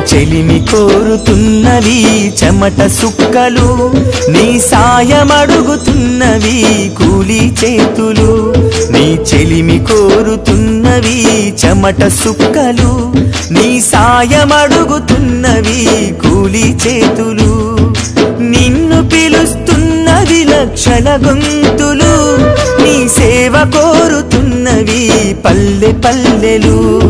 చెలిమి కోరుతున్నవి చెమట సుక్కలు నీ సాయమడుగుతున్నవి కూలి చేతులు. నీ చెలిమి కోరుతున్నవి చెమట సుక్కలు నీ సాయమడుగుతున్నవి కూలి చేతులు. నిన్ను పిలుస్తున్నవి లక్షల గొంతులు నీ సేవ కోరుతున్నవి పల్లె పల్లెలు.